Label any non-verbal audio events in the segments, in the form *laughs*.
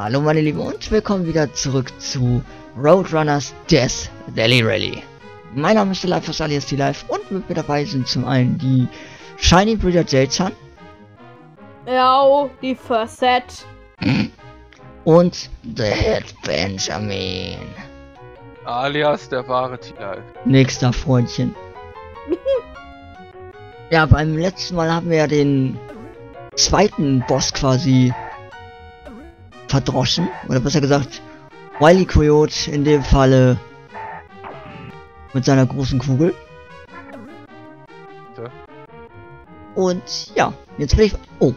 Hallo meine Lieben und willkommen wieder zurück zu Roadrunners Death Valley Rally. Mein Name ist Life aus alias Life und mit mir dabei sind zum einen die Shiny Brüder Jelzan. Ja, die First Set. *clears throat* Und The Head Benjamin. Alias der wahre T-Life. Nächster Freundchen. *laughs* ja, beim letzten Mal haben wir ja den zweiten Boss quasi verdroschen. Oder besser gesagt, Wily Coyote in dem Falle mit seiner großen Kugel. Ja. Und ja, jetzt bin ich... Oh.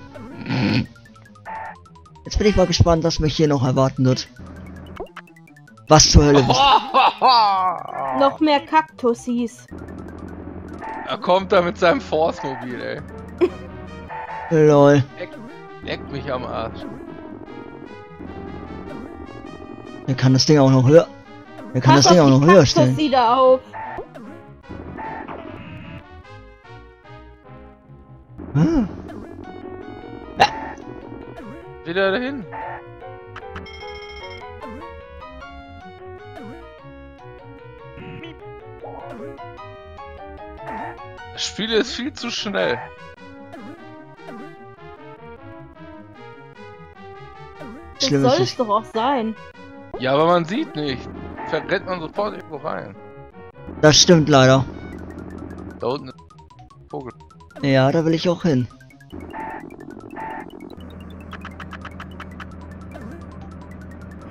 Jetzt bin ich mal gespannt, was mich hier noch erwarten wird. Was zur Hölle? *laughs* Was? *laughs* Noch mehr Kaktusis. Er kommt da mit seinem Force-Mobil, ey. Lol. Leckt mich am Arsch. Er kann das Ding auch noch höher. Er kann das Ding auch noch höher stellen. Da auf. Ah. Wieder dahin. Das Spiel ist viel zu schnell. Das soll es. doch auch sein. Ja, aber man sieht nicht. Verrennt man sofort irgendwo rein. Das stimmt leider. Da unten ist ein Vogel. Ja, da will ich auch hin.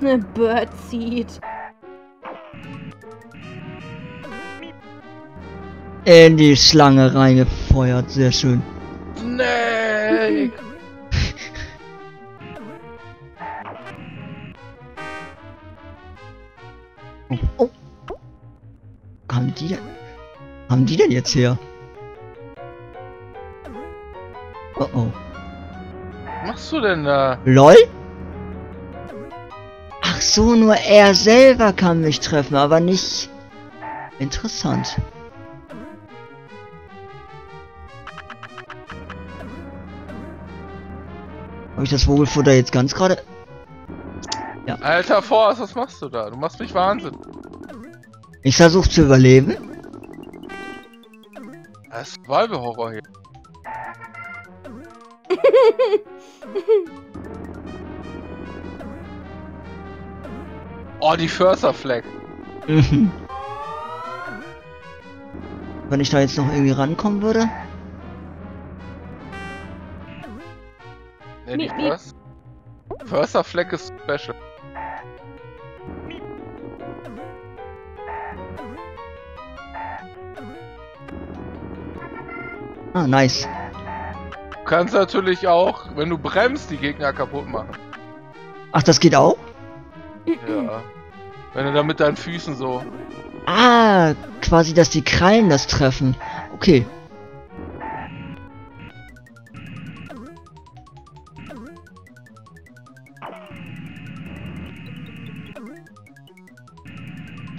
Ne Birdseed. In die Schlange reingefeuert. Sehr schön. Snake! Die denn jetzt her? Oh oh. Was machst du denn da? LOL? Ach so, nur er selber kann mich treffen, aber nicht... Interessant. Habe ich das Vogelfutter jetzt ganz gerade... Alter Force, was machst du da? Du machst mich Wahnsinn. Ich versuche zu überleben. Das *laughs* ist Survival-Horror hier. Oh, die Förster Flag. *laughs* Mhm. Wenn ich da jetzt noch irgendwie rankommen würde? Ne, die miep. First. Förster Flag ist special. Ah, nice. Du kannst natürlich auch, wenn du bremst, die Gegner kaputt machen. Ach, das geht auch? Ja. Wenn du da mit deinen Füßen so. Ah, quasi, dass die Krallen das treffen. Okay.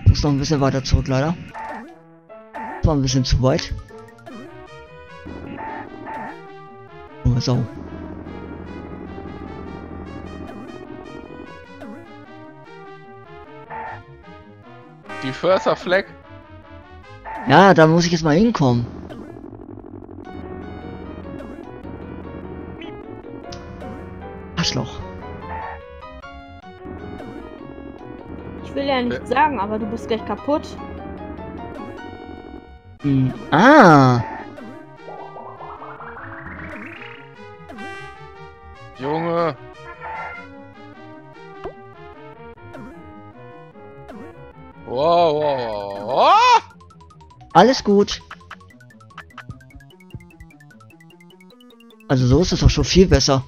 Muss noch ein bisschen weiter zurück, leider. War ein bisschen zu weit. Sau. Die Förster Flag. Ja, da muss ich jetzt mal hinkommen. Arschloch. Ich will ja nichts sagen, aber du bist gleich kaputt. Hm. Ah. Junge. Wow, wow, wow, wow. Alles gut. Also so ist es doch schon viel besser.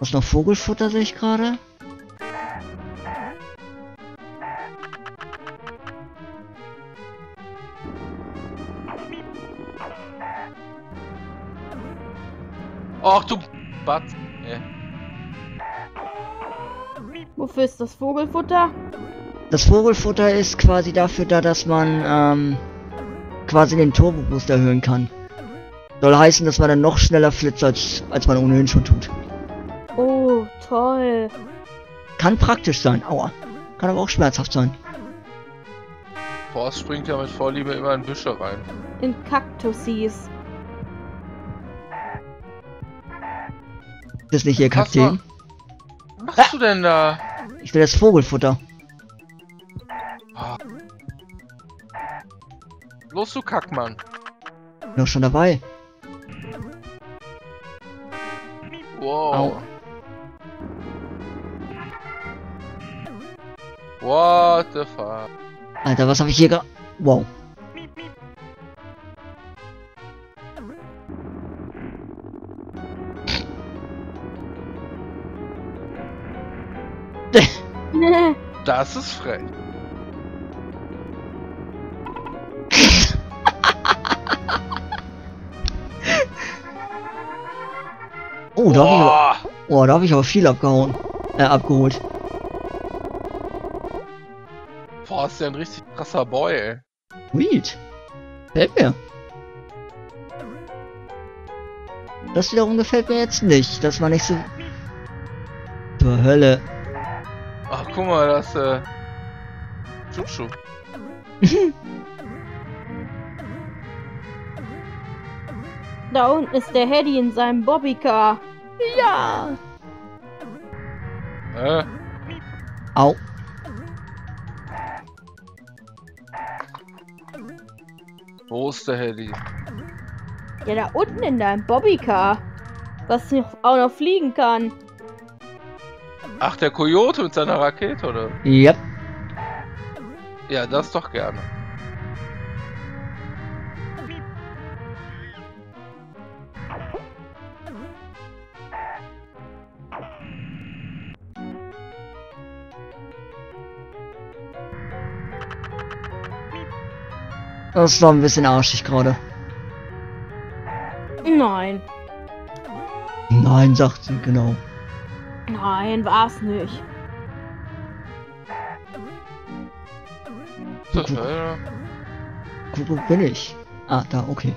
Was noch Vogelfutter sehe ich gerade? Wofür ist das Vogelfutter? Das Vogelfutter ist quasi dafür da, dass man ähm, quasi den Turbo Boost erhöhen kann. Soll heißen, dass man dann noch schneller flitzt, als, als man ohnehin schon tut. Oh, toll. Kann praktisch sein, aua. Kann aber auch schmerzhaft sein. Forst springt ja mit Vorliebe immer in Büsche rein. In Kaktusis. Das ist nicht ihr Kakteen. Was machst du denn da? Ich will das Vogelfutter. Ah. Los, du Kackmann. Bin doch schon dabei. Wow. Au. What the fuck? Alter, was habe ich hier ge... Wow. Das ist frech. Oh, da habe ich, Boah. oh, da hab ich aber viel abgehauen. Äh, abgeholt. Forst ist ja ein richtig krasser Boy, ey. Sweet. Gefällt mir. Das wiederum gefällt mir jetzt nicht. Das war nicht so... Zur Hölle. Guck mal, das, äh... Chuchu. *laughs* Da unten ist der Hedy in seinem Bobbycar. Ja. Äh, Au. wo ist der Heli? Ja, da unten in deinem Bobbycar. Was auch noch fliegen kann. Ach, der Coyote mit seiner Rakete, oder? Yep. Ja, das doch gerne. Das war ein bisschen arschig gerade. Nein. Nein, sagt sie, genau. Nein, war's nicht. Hölle. Wo wo bin ich? Ah, da, okay.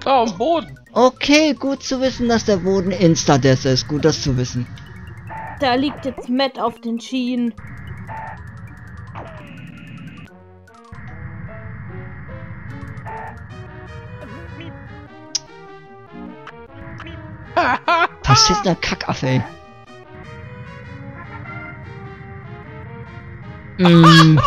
Da am Boden. Okay, gut zu wissen, dass der Boden Insta-Death ist. Gut, das zu wissen. Da liegt jetzt Matt auf den Schienen. *laughs* Passierter Kackaffe, ey. Mm,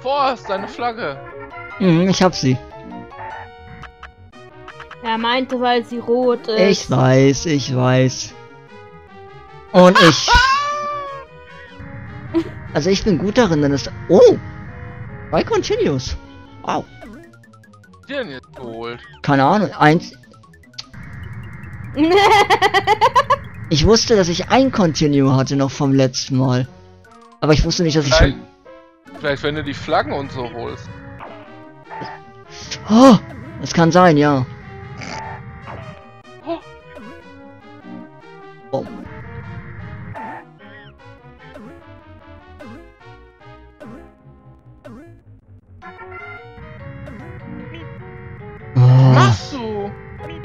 Forst, deine Flagge. mm, ich hab sie. Er meinte, weil sie rot ist. Ich weiß, ich weiß. Und ich. *laughs* Also ich bin gut darin, denn es. Oh! Bei Continues. Wow. Denn jetzt geholt? Keine Ahnung. Eins. *laughs* Ich wusste, dass ich ein Continue hatte noch vom letzten Mal. Aber ich wusste nicht, dass ich Vielleicht, schon. vielleicht wenn du die Flaggen und so holst. Oh! Das kann sein, ja.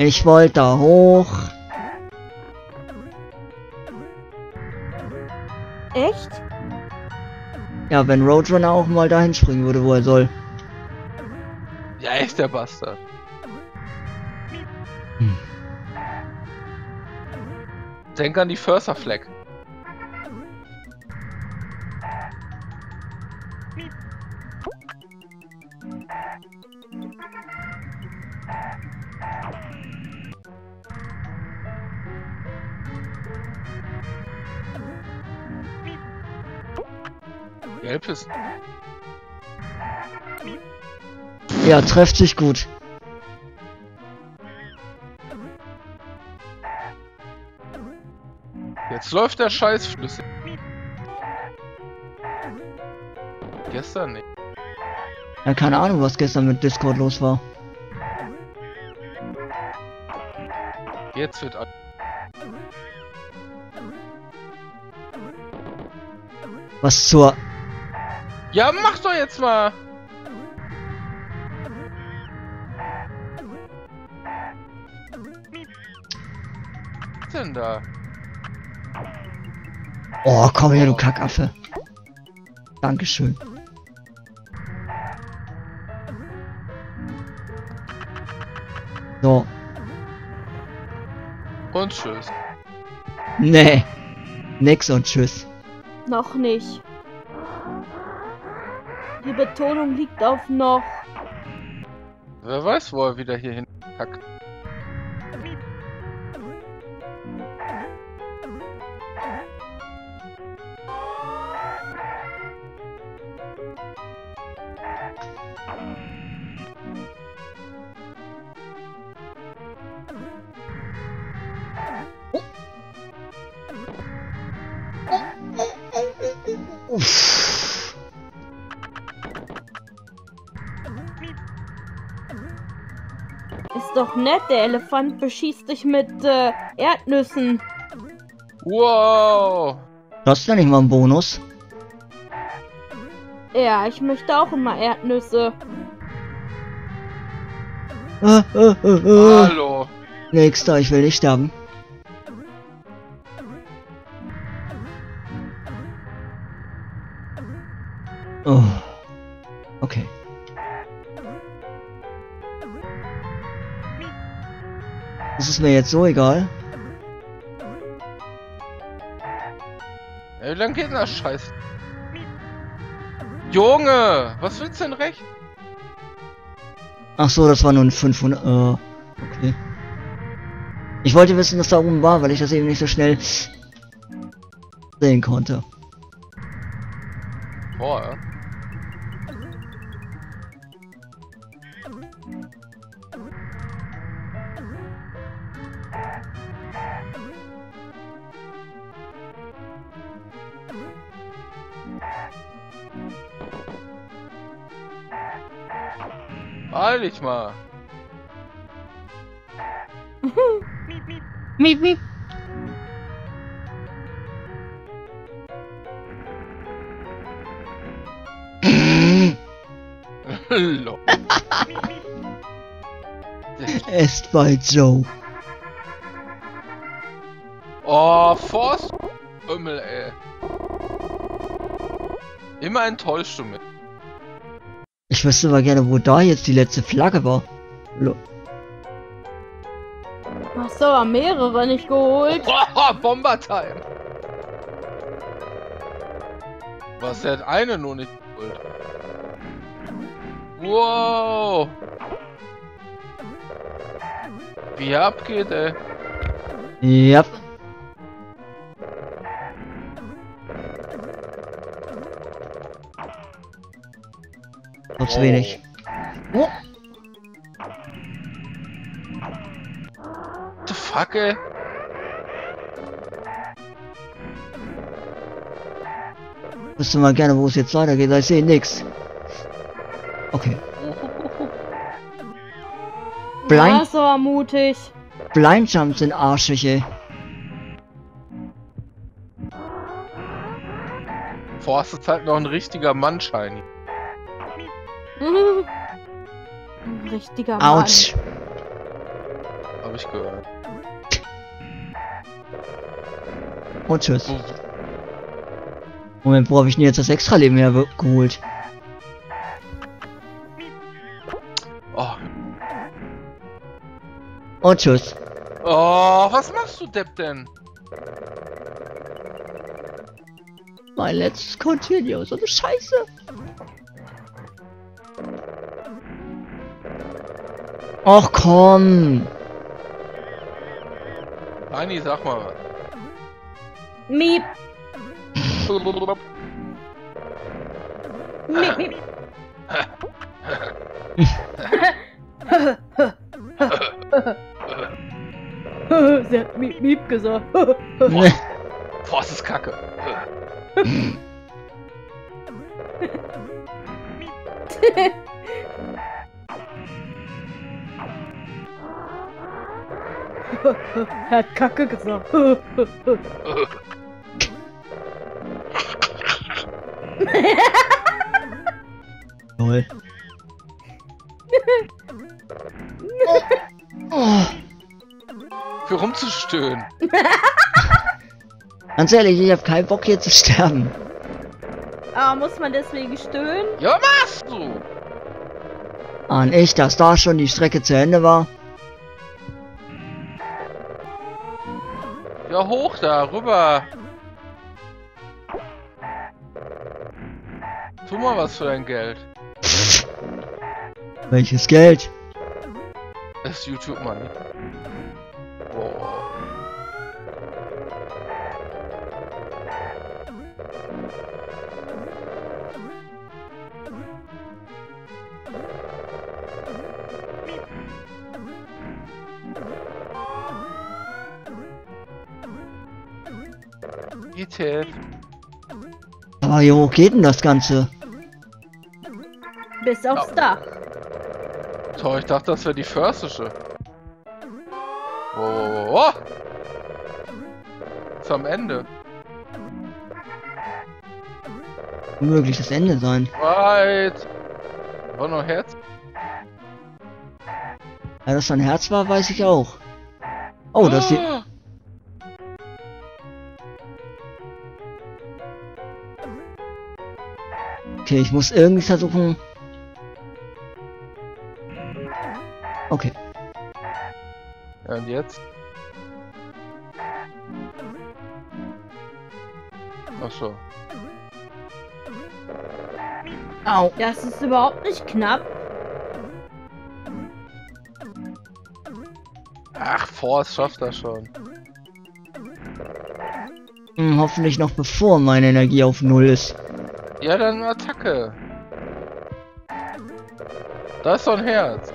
Ich wollte da hoch. Echt? Ja, wenn Roadrunner auch mal dahin springen würde, wo er soll. Ja, echt der Bastard. Hm. Denk an die Förster Flag. Gelb ist. Ja, trefft sich gut. Jetzt läuft der Scheiß flüssig. Gestern nicht. Ja, keine Ahnung, was gestern mit Discord los war. Jetzt wird. an- Was zur... Ja, mach doch jetzt mal! Was denn da? Oh, komm her, du Kackaffe. Dankeschön. Und tschüss. Nee. Nix und tschüss. Noch nicht. Die Betonung liegt auf noch. Wer weiß, wo er wieder hier hin Ist doch nett, der Elefant beschießt dich mit äh, Erdnüssen. Wow! Das ist ja nicht mal ein Bonus. Ja, ich möchte auch immer Erdnüsse. Äh, äh, äh. Hallo! Nächster, ich will nicht sterben. Mir jetzt so egal. Wie lang geht denn das Scheiß? Junge! Was willst du denn recht? Ach so, das war nur ein 500. Äh, okay. Ich wollte wissen, was da oben war, weil ich das eben nicht so schnell sehen konnte. Boah, dich mal. *laughs* Miep, miep. Lo. Esst bald Joe. oh, Forst. Himmel, ey. Immer enttäuscht du mich. Ich wüsste mal gerne, wo da jetzt die letzte Flagge war. Lo Ach so, mehrere nicht geholt. Boah, Bomber-Time. Was, der hat eine nur nicht geholt. Wow. Wie abgeht, ey. Ja. Noch zu wenig. Oh. What the fuck, ey? Wüsste mal gerne, wo es jetzt weitergeht. Ich sehe nix. Okay. Blind, Ja, so mutig. Blind Jumps sind arschig, ey. Forst ist halt noch ein richtiger Mann, Shiny. Ein richtiger Mann. Autsch. Hab ich gehört. Und tschüss. Moment, wo habe ich denn jetzt das Extra-Leben her geholt? Oh. Und tschüss. oh, was machst du, Depp, denn? Mein letztes Continue, so eine Scheiße. Och komm. Shiny, sag mal was. Miep, miep, miep. Sie hat miep, miep gesagt. Forst ist kacke. *laughs* er hat Kacke gesagt. Toll. oh, Für rumzustöhnen. *laughs* ganz ehrlich, ich habe keinen Bock hier zu sterben. Aber muss man deswegen stöhnen? Ja, machst du? Ahn ich, dass da schon die Strecke zu Ende war? Ja, hoch da, rüber. Tu mal was für dein Geld. Welches Geld? Das ist ETF. Aber wie hoch geht denn das Ganze? Bis aufs Dach. Toll, ich dachte, das wäre die Förstische. Wow, wow, wow. Ist am Ende. Unmöglich das Ende sein. Weit. War noch Herz? Ja, dass da ein Herz war, weiß ich auch. Oh, das sieht... Okay, ich muss irgendwie versuchen... Okay. Und jetzt? Ach so. Au. Das ist überhaupt nicht knapp. Ach, Force schafft das schon. Hm, hoffentlich noch bevor meine Energie auf Null ist. Ja, dann Attacke. Da ist doch ein Herz.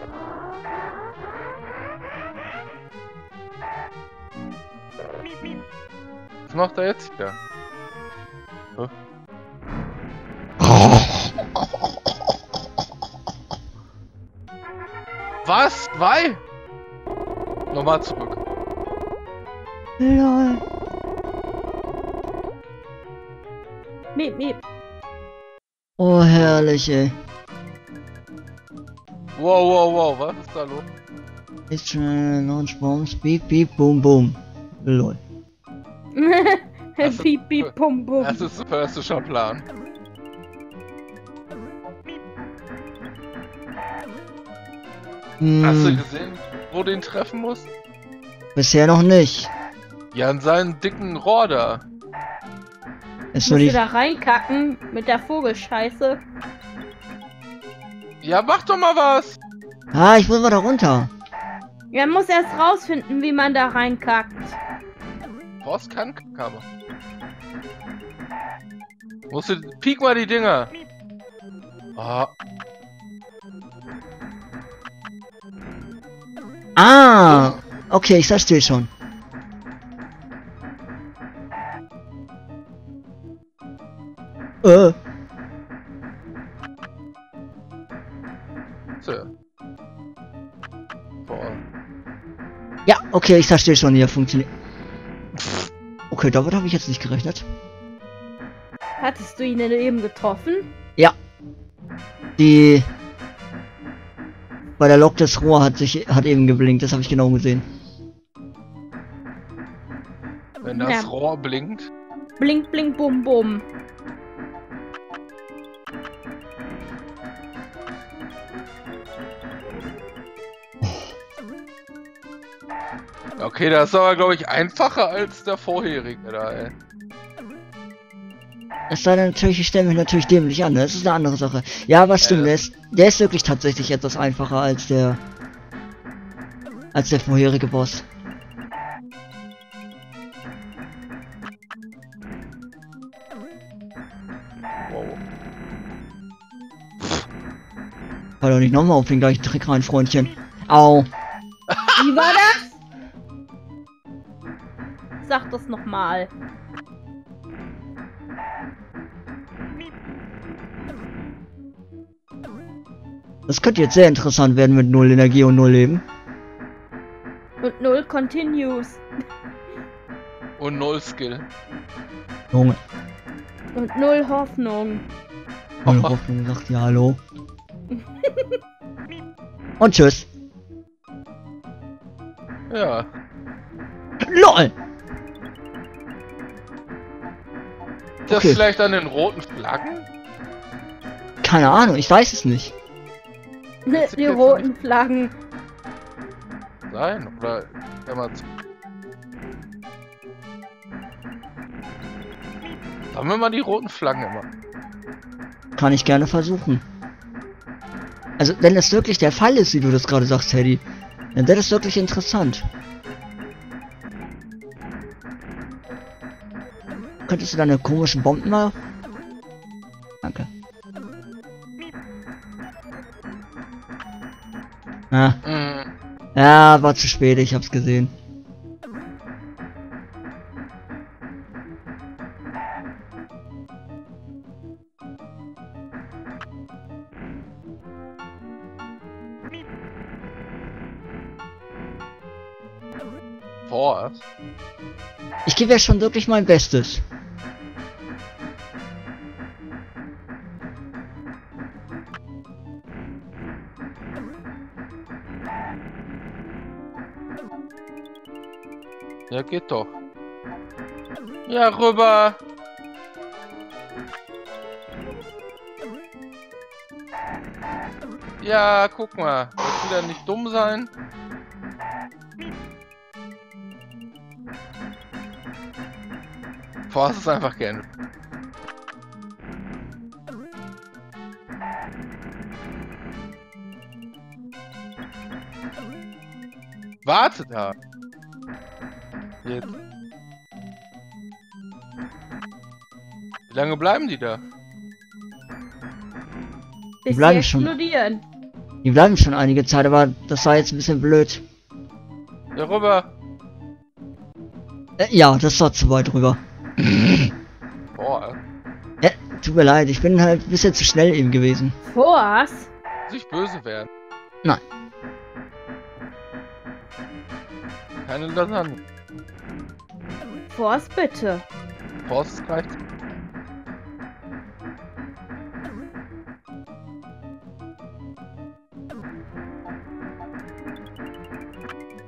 Was macht er jetzt wieder? Hä? Was? Zwei? Nochmal zurück. Lol. Miep, miep. Oh, herrlich, ey. Wow, wow, wow, was ist da los? It's to launch bombs. Beep, beep, boom, boom. Lol. Piep, piep, pum, pum. Das ist ein persischer Plan. Hast du Hm, gesehen, wo du ihn treffen musst? bisher noch nicht. Ja, an seinen dicken Rohr da. Ist nur Musst du die... da reinkacken mit der Vogelscheiße? Ja, mach doch mal was. Ah, ich muss mal da runter. Ja, muss erst rausfinden, wie man da reinkackt. Was kann Kammer? Musst du, piek mal die Dinger. Ah, Ah, okay, ich verstehe schon. Äh, so. Boah. ja, okay, ich verstehe schon, wie er funktioniert. Okay, damit habe ich jetzt nicht gerechnet. Hattest du ihn denn eben getroffen? Die... Bei der Lok des Rohr hat sich hat eben geblinkt, das habe ich genau gesehen. Wenn das Ja. Rohr blinkt. Blink, blink, bum, bum. Okay, das ist aber, glaube ich, einfacher als der vorherige da, ey. Es sei denn natürlich, ich stelle mich natürlich dämlich an, ne? das ist eine andere Sache. Ja, aber stimmt, Ja. der ist, der ist wirklich tatsächlich etwas einfacher als der... als der vorherige Boss. Wow. Fall doch nicht nochmal auf den gleichen Trick rein, Freundchen. Au. Sag das nochmal. Das könnte jetzt sehr interessant werden mit null Energie und null Leben. Und null continues. Und null Skill. Junge. Und null Hoffnung. Und Hoffnung sagt ja hallo. *laughs* Und tschüss. Ja. LOL! Das Okay. vielleicht an den roten Flaggen? Keine Ahnung, ich weiß es nicht. Sieht Die roten Flaggen. Sein? Oder immer zu. Haben wir mal die roten Flaggen immer? Kann ich gerne versuchen. Also, wenn das wirklich der Fall ist, wie du das gerade sagst, Teddy, dann wäre das wirklich interessant. Könntest du deine komischen Bomben mal... Danke. Ah, Mhm. ja, war zu spät, ich hab's gesehen. Was? Ich gebe ja schon wirklich mein Bestes. Ja, geht doch. Ja, rüber. Ja, guck mal. Wird wieder nicht dumm sein. Boah, es einfach gern. Warte da. Jetzt. Wie lange bleiben die da? Bis sie bleiben schon. explodieren. Die bleiben schon einige Zeit, aber das war jetzt ein bisschen blöd. Ja, rüber. Äh, ja, das war zu weit rüber. Boah, Ja, tut mir leid, ich bin halt ein bisschen zu schnell eben gewesen. Was? nicht böse werden. Nein. Keine Lasagne. Was bitte? Forst reicht.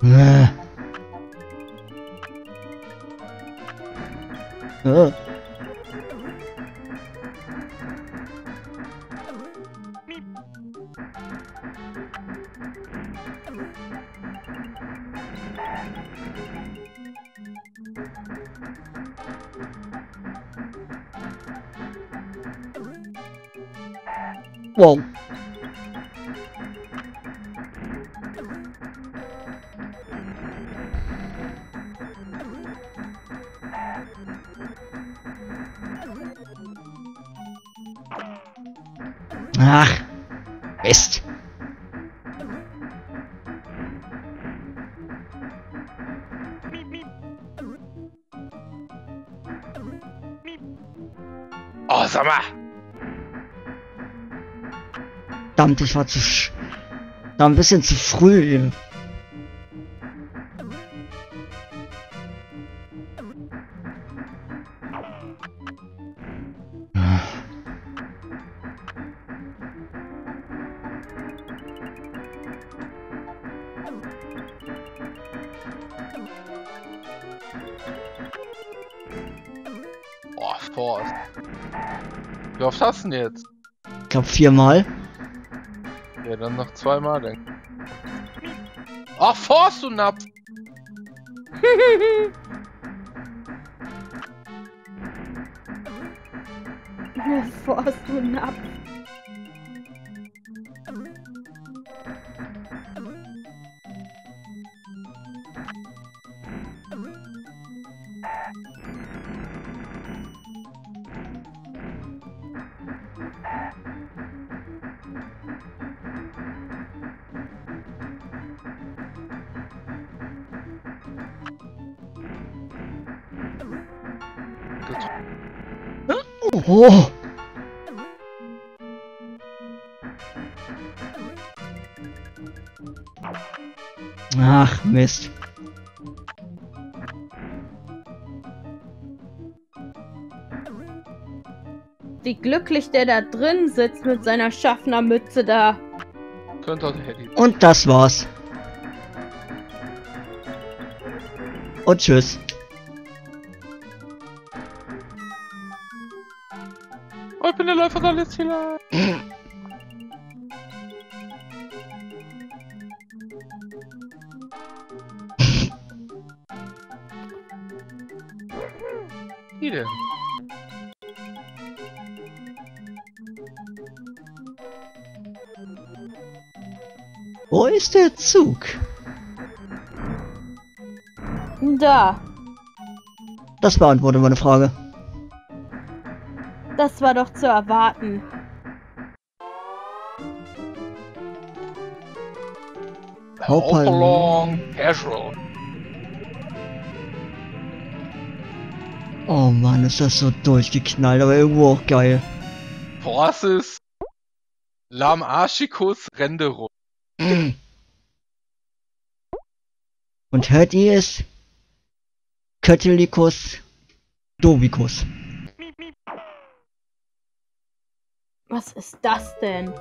Äh. Äh. Verdammt, ich war zu sch... War ein bisschen zu früh eben. Oh, Forst. Wie oft hast du denn jetzt? Ich glaube viermal. Dann noch zweimal, denk. Ach, Forst, du Napf! *laughs* Was du ein Oh. Ach, Mist. wie glücklich der da drin sitzt mit seiner Schaffnermütze da. Könnte auch Handy. Und das war's. Und tschüss. Ich bin der Läufer der letzte Ziel. Wie denn? Wo ist der Zug? Da, Das beantwortet meine Frage. Das war doch zu erwarten. Hopalong Casual. Oh Mann, ist das so durchgeknallt, aber irgendwo auch geil. Forces Lamarchicus Renderung. Und hört ihr es? Kötelicus Dovicus. Was ist das denn?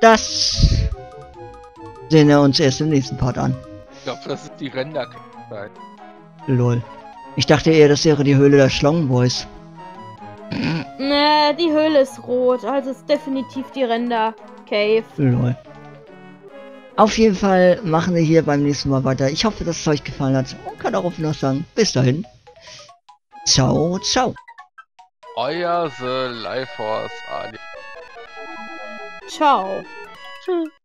Das sehen wir uns erst im nächsten Part an. Ich glaube, das ist die Renderkeit. Lol. Ich dachte eher, das wäre die Höhle der Schlangenboys. Ne, die Höhle ist rot, also ist definitiv die Render Cave. Lol. Auf jeden Fall machen wir hier beim nächsten Mal weiter. Ich hoffe, dass es euch gefallen hat und kann darauf noch sagen, bis dahin. Ciao, ciao. Euer The Life Force Ali. Ciao. Tschüss.